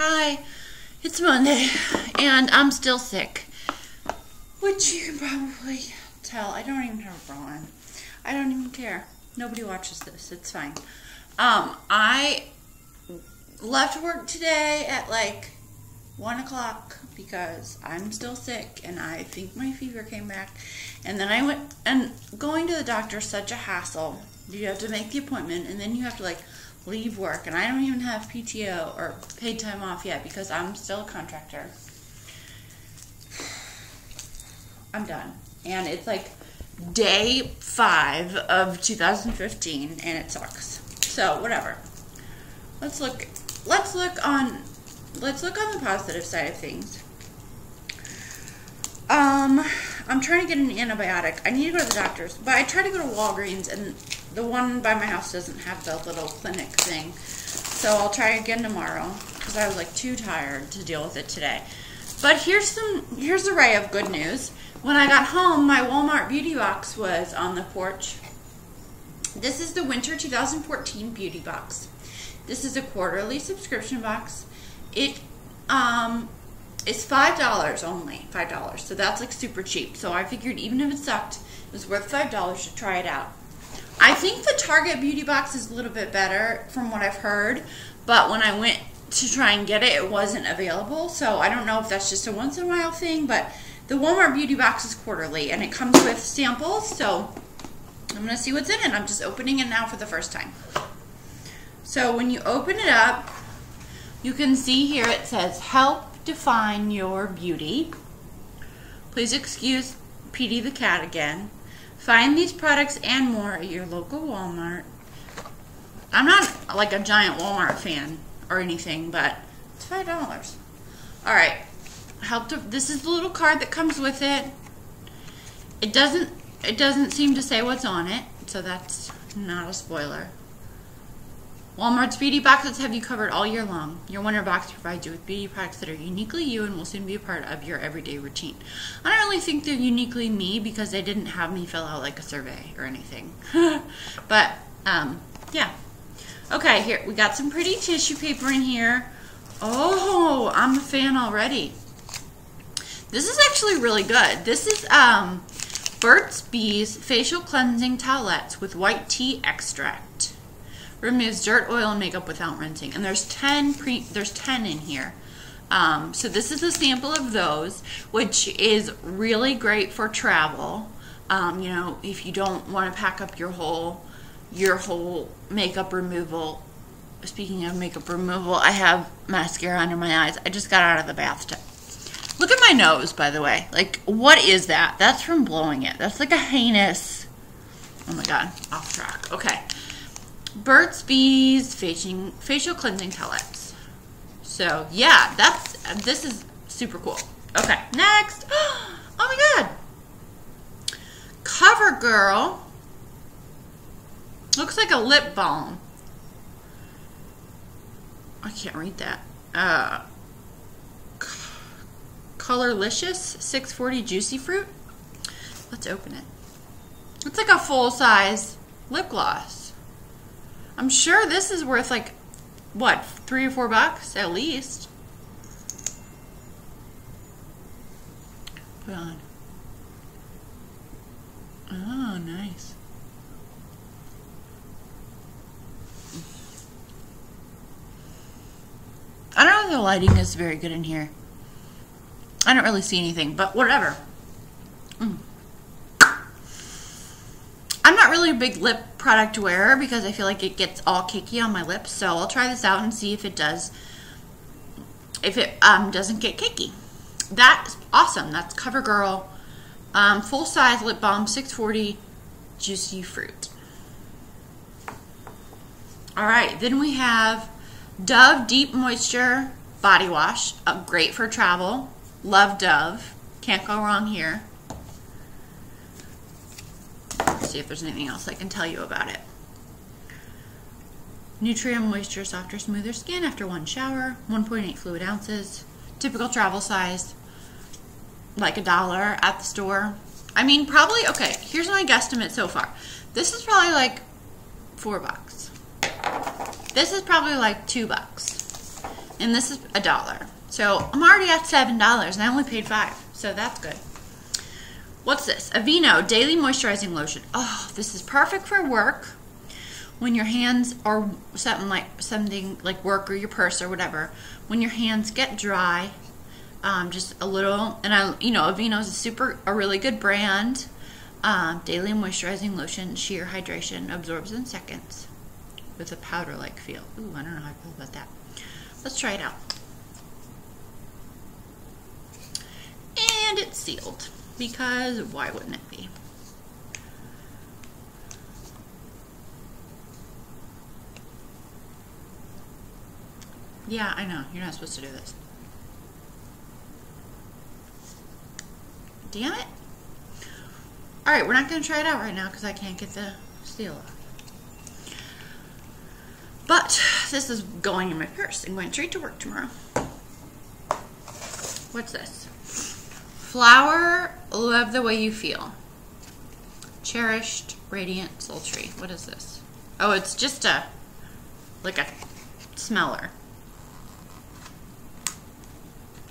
Hi, it's Monday, and I'm still sick. Which you can probably tell. I don't even have a bra on. I don't even care. Nobody watches this. It's fine. Um, I left work today at like one o'clock because I'm still sick and I think my fever came back. And then I went and going to the doctor is such a hassle. You have to make the appointment and then you have to like leave work and I don't even have PTO or paid time off yet because I'm still a contractor. I'm done. And it's like day five of 2015 and it sucks. So whatever. Let's look let's look on let's look on the positive side of things. Um, I'm trying to get an antibiotic. I need to go to the doctor's, but I tried to go to Walgreens, and the one by my house doesn't have the little clinic thing. So I'll try again tomorrow because I was like too tired to deal with it today. But here's some here's a ray of good news. When I got home, my Walmart beauty box was on the porch. This is the winter 2014 beauty box. This is a quarterly subscription box. It um is five dollars only, five dollars. So that's like super cheap. So I figured even if it sucked, it was worth five dollars to try it out. I think the Target beauty box is a little bit better from what I've heard, but when I went to try and get it, it wasn't available. So I don't know if that's just a once in a while thing, but the Walmart beauty box is quarterly and it comes with samples. So I'm gonna see what's in it. I'm just opening it now for the first time. So when you open it up, you can see here it says help define your beauty. Please excuse Petey the cat again. Find these products and more at your local Walmart. I'm not like a giant Walmart fan or anything, but it's five dollars. All right, help. To, this is the little card that comes with it. It doesn't. It doesn't seem to say what's on it, so that's not a spoiler. Walmart's beauty boxes have you covered all year long. Your Wonder Box provides you with beauty products that are uniquely you and will soon be a part of your everyday routine. I don't really think they're uniquely me because they didn't have me fill out like a survey or anything. but, um, yeah. Okay, here, we got some pretty tissue paper in here. Oh, I'm a fan already. This is actually really good. This is, um, Burt's Bees Facial Cleansing Towelettes with white tea extract removes dirt, oil, and makeup without rinsing. And there's 10 pre there's 10 in here. Um, so this is a sample of those, which is really great for travel. Um, you know, if you don't want to pack up your whole your whole makeup removal. Speaking of makeup removal, I have mascara under my eyes. I just got out of the bathtub. Look at my nose, by the way. Like, what is that? That's from blowing it. That's like a heinous. Oh my god, off track. Okay. Burt's Bees facial, facial cleansing towelettes. So yeah, that's this is super cool. Okay, next. Oh my god. CoverGirl. Looks like a lip balm. I can't read that. Uh, Colorlicious 640 Juicy Fruit. Let's open it. It's like a full size lip gloss. I'm sure this is worth like, what, three or four bucks at least. Put on. Oh, nice. I don't know if the lighting is very good in here. I don't really see anything, but whatever. Mm. I'm not big lip product wearer because I feel like it gets all cakey on my lips. So I'll try this out and see if it does, if it um, doesn't get cakey. That's awesome. That's CoverGirl um, full size lip balm 640 juicy fruit. All right, then we have Dove Deep Moisture Body Wash. Uh, great for travel. Love Dove. Can't go wrong here. Let's see if there's anything else I can tell you about it. NutriumMoisture Softer, Smoother Skin after one shower. 1.8 fluid ounces. Typical travel size. Like a dollar at the store. I mean, probably, okay, here's my guesstimate so far. This is probably like four bucks. This is probably like two bucks. and this is a dollar. So I'm already at $7 and I only paid 5 so that's good. What's this? Aveeno Daily Moisturizing Lotion. Oh, this is perfect for work when your hands are something like something like work or your purse or whatever. When your hands get dry, um, just a little, and I, you know, Aveeno is a super, a really good brand. Um, daily moisturizing lotion, sheer hydration, absorbs in seconds with a powder-like feel. Ooh, I don't know how I feel about that. Let's try it out. And it's sealed because why wouldn't it be? Yeah, I know. You're not supposed to do this. Damn it. Alright, we're not going to try it out right now because I can't get the seal off. But this is going in my purse and going straight to work tomorrow. What's this? Flower, love the way you feel. Cherished, radiant, sultry. What is this? Oh, it's just a, like a smeller.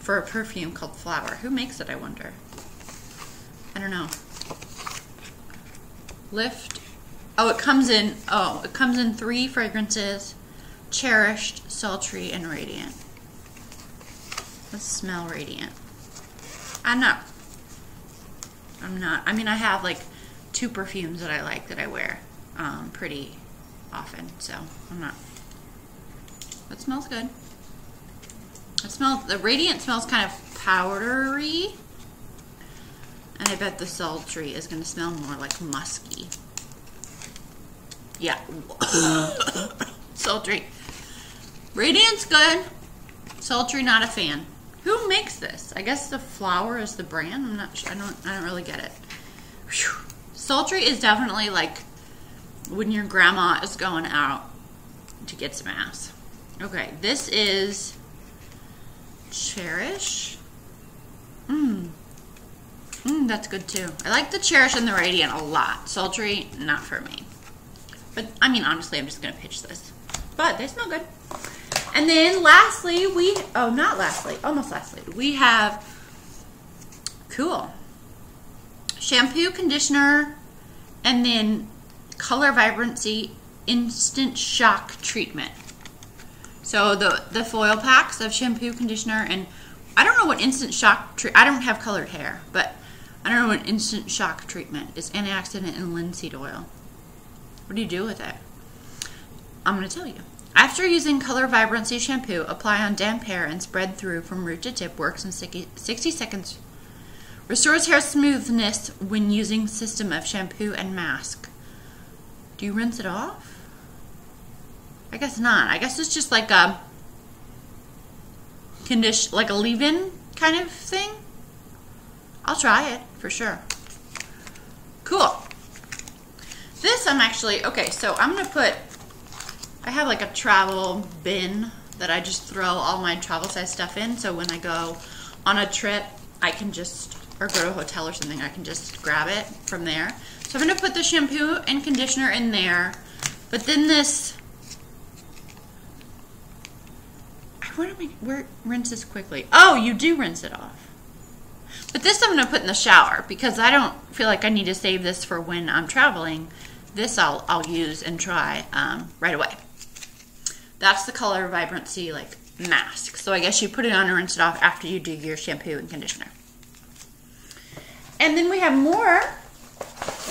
For a perfume called Flower. Who makes it, I wonder? I don't know. Lift. Oh, it comes in, oh, it comes in three fragrances. Cherished, sultry, and radiant. Let's smell radiant. I'm not. I'm not. I mean, I have like two perfumes that I like that I wear um, pretty often, so I'm not. It smells good. It smells. The radiant smells kind of powdery, and I bet the sultry is going to smell more like musky. Yeah, sultry. Radiant's good. Sultry, not a fan. Who makes this? I guess the Flower is the brand. I'm not sure. I don't. I don't really get it. Whew. Sultry is definitely like when your grandma is going out to get some ass. Okay, this is Cherish. Mmm. Mmm, that's good too. I like the Cherish and the Radiant a lot. Sultry, not for me. But, I mean, honestly, I'm just going to pitch this. But they smell good. And then lastly, we, oh, not lastly, almost lastly, we have, cool, shampoo, conditioner, and then color vibrancy instant shock treatment. So the, the foil packs of shampoo, conditioner, and I don't know what instant shock. I don't have colored hair, but I don't know what instant shock treatment is. Antioxidant and linseed oil. What do you do with it? I'm going to tell you. After using Color Vibrancy shampoo, apply on damp hair and spread through from root to tip. Works in 60 seconds. Restores hair smoothness when using system of shampoo and mask. Do you rinse it off? I guess not. I guess it's just like a condition, like a leave-in kind of thing. I'll try it for sure. Cool. This I'm actually, okay, so I'm going to put I have like a travel bin that I just throw all my travel size stuff in. So when I go on a trip, I can just, or go to a hotel or something, I can just grab it from there. So I'm going to put the shampoo and conditioner in there. But then this, where do we, where, rinse this quickly. Oh, you do rinse it off. But this I'm going to put in the shower because I don't feel like I need to save this for when I'm traveling. This I'll, I'll use and try um, right away. That's the color vibrancy like mask. So I guess you put it on and rinse it off after you do your shampoo and conditioner. And then we have more,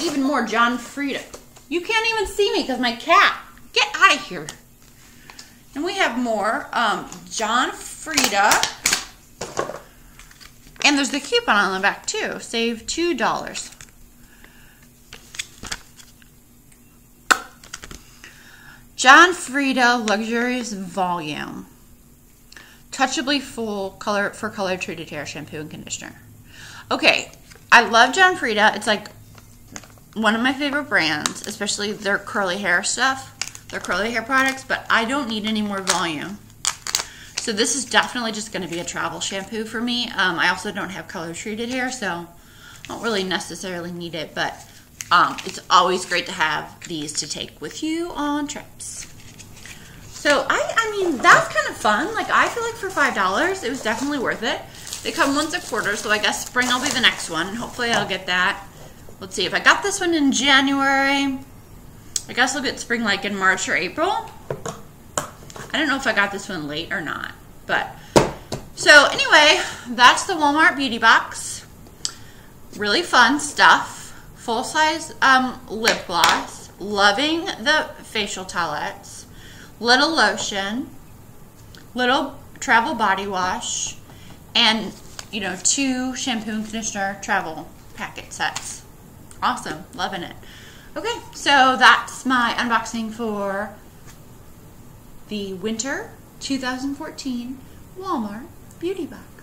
even more John Frieda. You can't even see me because my cat. Get out of here. And we have more um, John Frieda. And there's the coupon on the back too. Save $2. John Frieda Luxurious Volume. Touchably full color for color treated hair shampoo and conditioner. Okay, I love John Frieda. It's like one of my favorite brands, especially their curly hair stuff, their curly hair products, but I don't need any more volume. So this is definitely just going to be a travel shampoo for me. Um, I also don't have color treated hair, so I don't really necessarily need it, but um, it's always great to have these to take with you on trips. So I, I mean, that's kind of fun. Like, I feel like for $5, it was definitely worth it. They come once a quarter, so I guess spring I'll be the next one. Hopefully I'll get that. Let's see, if I got this one in January, I guess I'll get spring like in March or April. I don't know if I got this one late or not. But, so anyway, that's the Walmart Beauty Box. Really fun stuff. Full-size um, lip gloss. Loving the facial towelettes. Little lotion. Little travel body wash. And, you know, two shampoo and conditioner travel packet sets. Awesome. Loving it. Okay, so that's my unboxing for the winter 2014 Walmart Beauty Box.